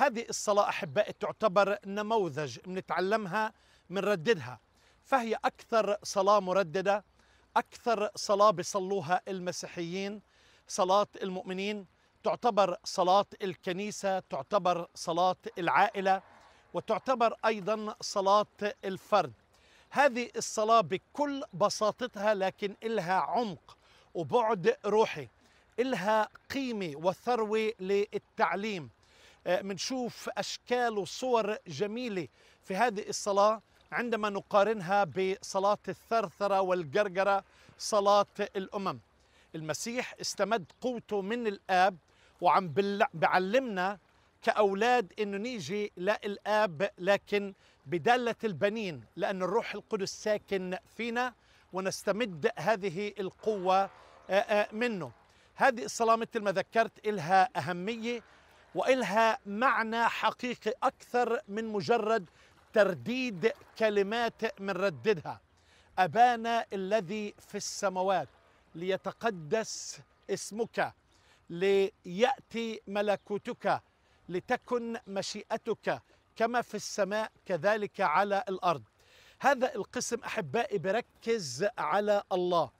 هذه الصلاة أحبائي تعتبر نموذج بنتعلمها بنرددها فهي أكثر صلاة مرددة أكثر صلاة بيصلوها المسيحيين صلاة المؤمنين تعتبر صلاة الكنيسة تعتبر صلاة العائلة وتعتبر أيضا صلاة الفرد. هذه الصلاة بكل بساطتها لكن إلها عمق وبعد روحي إلها قيمة وثروة للتعليم. بنشوف أشكال وصور جميلة في هذه الصلاة. عندما نقارنها بصلاة الثرثرة والجرجرة صلاة الأمم. المسيح استمد قوته من الآب وعم بعلمنا كأولاد إنه نيجي للآب لكن بدالة البنين لأن الروح القدس ساكن فينا ونستمد هذه القوة منه. هذه الصلاة مثل ما ذكرت إلها أهمية. وإلها معنى حقيقي أكثر من مجرد ترديد كلمات منرددها أبانا الذي في السماوات ليتقدس اسمك ليأتي ملكوتك لتكن مشيئتك كما في السماء كذلك على الأرض. هذا القسم أحبائي بركز على الله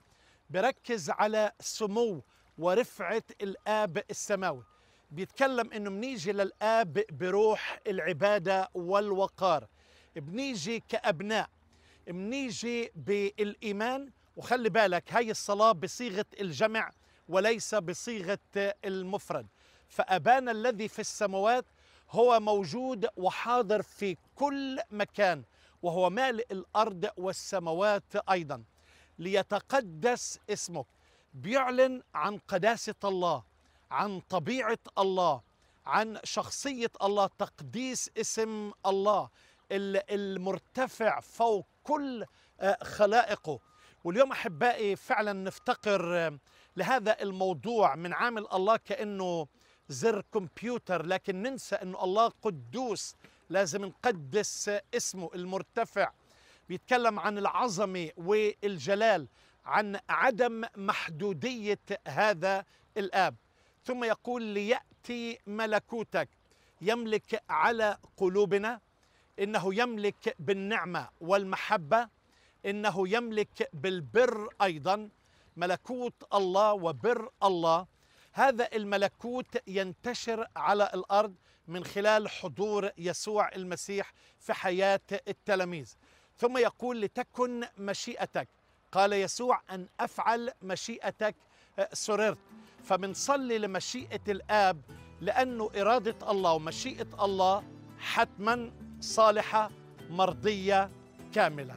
بركز على سمو ورفعة الآب السماوي. بيتكلم إنه بنيجي للآب بروح العبادة والوقار. بنيجي كأبناء بنيجي بالإيمان. وخلي بالك هاي الصلاة بصيغة الجمع وليس بصيغة المفرد. فأبانا الذي في السماوات هو موجود وحاضر في كل مكان وهو مالئ الأرض والسماوات أيضا. ليتقدس اسمك بيعلن عن قداسة الله. عن طبيعة الله عن شخصية الله تقديس اسم الله المرتفع فوق كل خلائقه. واليوم أحبائي فعلا نفتقر لهذا الموضوع من عامل الله كأنه زر كمبيوتر لكن ننسى انه الله قدوس لازم نقدس اسمه المرتفع. بيتكلم عن العظمه والجلال عن عدم محدودية هذا الآب. ثم يقول ليأتي ملكوتك يملك على قلوبنا إنه يملك بالنعمة والمحبة إنه يملك بالبر أيضا. ملكوت الله وبر الله. هذا الملكوت ينتشر على الأرض من خلال حضور يسوع المسيح في حياة التلاميذ. ثم يقول لتكن مشيئتك. قال يسوع أن أفعل مشيئتك سررت. فبنصلي لمشيئة الآب لأنه إرادة الله ومشيئة الله حتما صالحة مرضية كاملة.